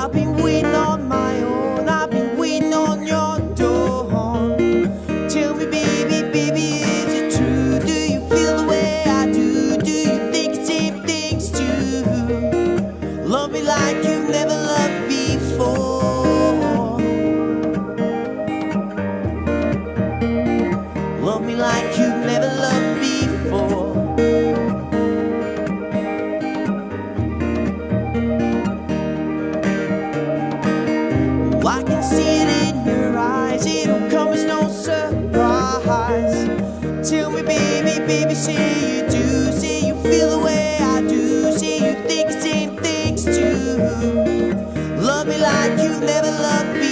I've been waiting on my own, I've been waiting on your door. Tell me, baby, baby, is it true? Do you feel the way I do? Do you think the same things too? Love me like you've never loved before. Love me like you've never eyes. Tell me, baby, baby, see you do, see you feel the way I do, see you think the same things too. Love me like you never loved me.